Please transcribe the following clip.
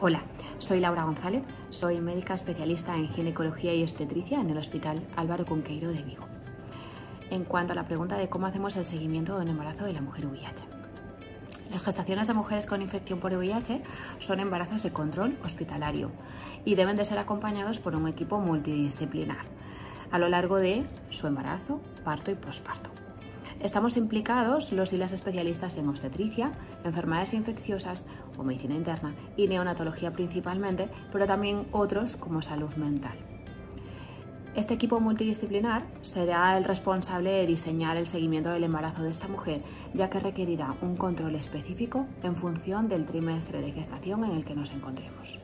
Hola, soy Laura González, soy médica especialista en ginecología y obstetricia en el Hospital Álvaro Cunqueiro de Vigo. En cuanto a la pregunta de cómo hacemos el seguimiento de un embarazo de la mujer VIH. Las gestaciones de mujeres con infección por VIH son embarazos de control hospitalario y deben de ser acompañados por un equipo multidisciplinar a lo largo de su embarazo, parto y posparto. Estamos implicados los y las especialistas en obstetricia, enfermedades infecciosas o medicina interna y neonatología principalmente, pero también otros como salud mental. Este equipo multidisciplinar será el responsable de diseñar el seguimiento del embarazo de esta mujer, ya que requerirá un control específico en función del trimestre de gestación en el que nos encontremos.